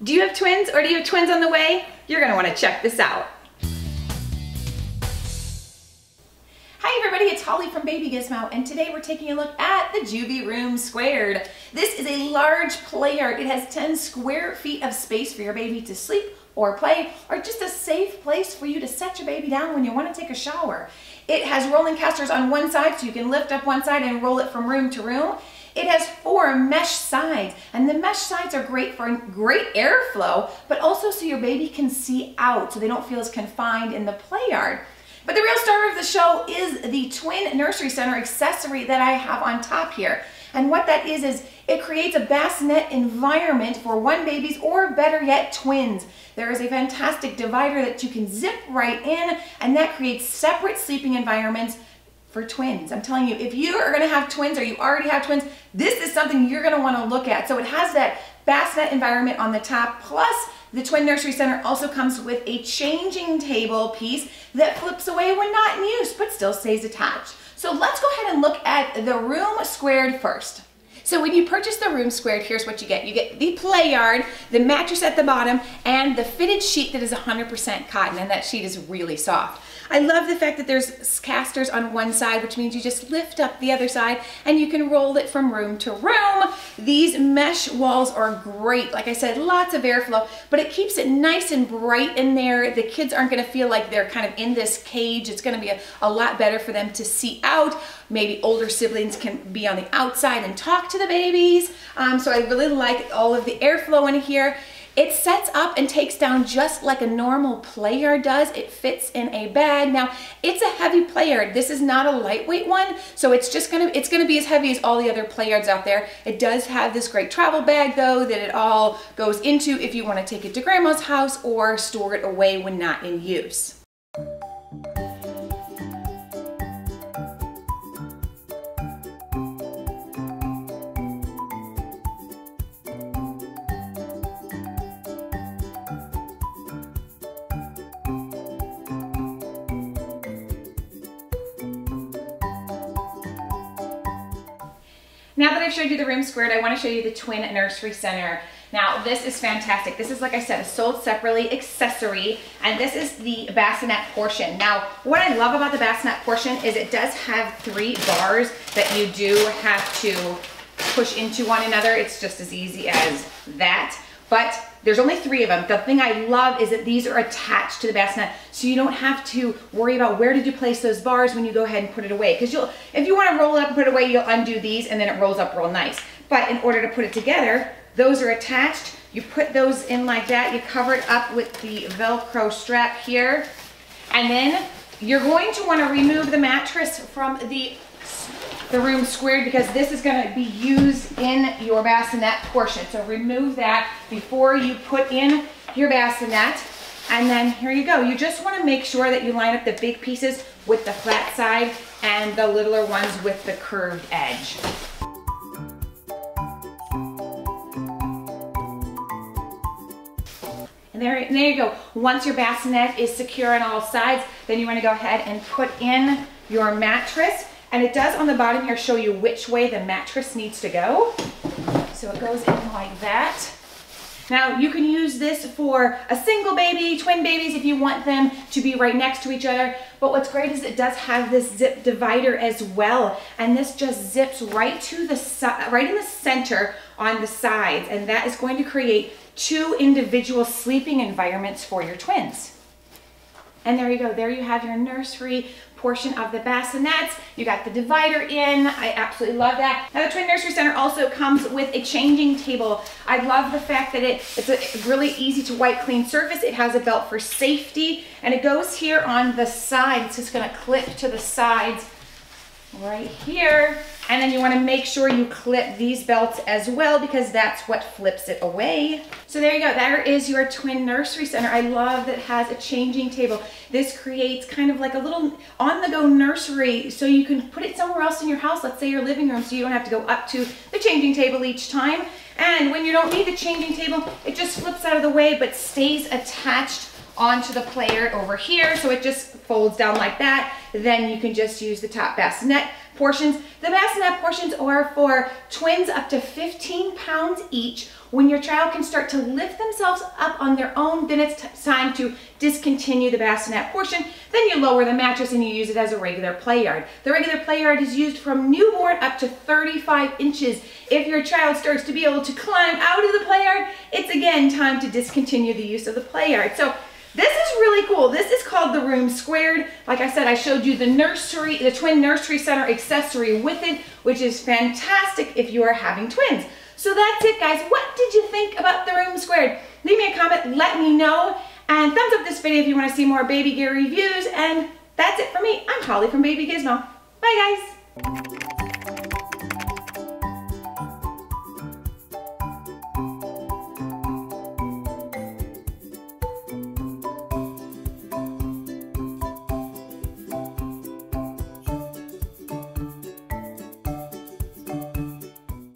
Do you have twins or do you have twins on the way? You're gonna wanna check this out. Hi everybody, it's Holly from Baby Gizmo and today we're taking a look at the Joovy Room Squared. This is a large play yard. It has 10 square feet of space for your baby to sleep or play or just a safe place for you to set your baby down when you want to take a shower. It has rolling casters on one side so you can lift up one side and roll it from room to room. It has four mesh sides, and the mesh sides are great for great airflow, but also so your baby can see out so they don't feel as confined in the play yard. But the real star of the show is the Twin Nursery Center accessory that I have on top here. And what that is, is it creates a bassinet environment for one babies or better yet, twins. There is a fantastic divider that you can zip right in and that creates separate sleeping environments for twins. I'm telling you, if you are gonna have twins or you already have twins, this is something you're gonna wanna look at. So it has that bassinet environment on the top, plus the Twin Nursery Center also comes with a changing table piece that flips away when not in use, but still stays attached. So let's go ahead and look at the room squared first. So when you purchase the room squared, here's what you get. You get the play yard, the mattress at the bottom, and the fitted sheet that is 100% cotton, and that sheet is really soft. I love the fact that there's casters on one side, which means you just lift up the other side and you can roll it from room to room. These mesh walls are great. Like I said, lots of airflow, but it keeps it nice and bright in there. The kids aren't gonna feel like they're kind of in this cage. It's gonna be a, a lot better for them to see out. Maybe older siblings can be on the outside and talk to the babies. Um, so I really like all of the airflow in here. It sets up and takes down just like a normal play yard does. It fits in a bag. Now, it's a heavy play yard. This is not a lightweight one, so it's just gonna, it's gonna be as heavy as all the other play yards out there. It does have this great travel bag though that it all goes into if you wanna take it to grandma's house or store it away when not in use. Now that I've showed you the room squared, I wanna show you the twin nursery center. Now this is fantastic. This is, like I said, a sold separately accessory, and this is the bassinet portion. Now, what I love about the bassinet portion is it does have three bars that you do have to push into one another. It's just as easy as that. But there's only three of them. The thing I love is that these are attached to the bassinet, so you don't have to worry about where did you place those bars when you go ahead and put it away. Because you'll, if you want to roll it up and put it away, you'll undo these and then it rolls up real nice. But in order to put it together, those are attached. You put those in like that. You cover it up with the Velcro strap here. And then you're going to want to remove the mattress from the the room squared because this is gonna be used in your bassinet portion. So remove that before you put in your bassinet. And then here you go. You just wanna make sure that you line up the big pieces with the flat side and the littler ones with the curved edge. And there, and there you go. Once your bassinet is secure on all sides, then you wanna go ahead and put in your mattress. And it does on the bottom here show you which way the mattress needs to go. So it goes in like that. Now you can use this for a single baby, twin babies if you want them to be right next to each other. But what's great is it does have this zip divider as well. And this just zips right to the right in the center on the sides. And that is going to create two individual sleeping environments for your twins. And there you go, there you have your nursery portion of the bassinets. You got the divider in. I absolutely love that. Now the Twin Nursery Center also comes with a changing table. I love the fact that it, it's a really easy to wipe clean surface. It has a belt for safety and it goes here on the side. It's just gonna clip to the sides right here. And then you wanna make sure you clip these belts as well because that's what flips it away. So there you go, there is your twin nursery center. I love that it has a changing table. This creates kind of like a little on-the-go nursery so you can put it somewhere else in your house, let's say your living room, so you don't have to go up to the changing table each time. And when you don't need the changing table, it just flips out of the way but stays attached onto the player over here. So it just folds down like that. Then you can just use the top bassinet portions. The bassinet portions are for twins up to 15 pounds each When your child can start to lift themselves up on their own, then it's time to discontinue the bassinet portion. Then you lower the mattress and you use it as a regular play yard. The regular play yard is used from newborn up to 35 inches. If your child starts to be able to climb out of the play yard, it's again time to discontinue the use of the play yard. So this is really cool. This is called the Room Squared. Like I said, I showed you the nursery, the Twin Nursery Center accessory with it, which is fantastic if you are having twins. So that's it, guys. What did you think about the Room Squared? Leave me a comment, let me know, and thumbs up this video if you want to see more baby gear reviews, and that's it for me. I'm Holly from Baby Gizmo. Bye, guys.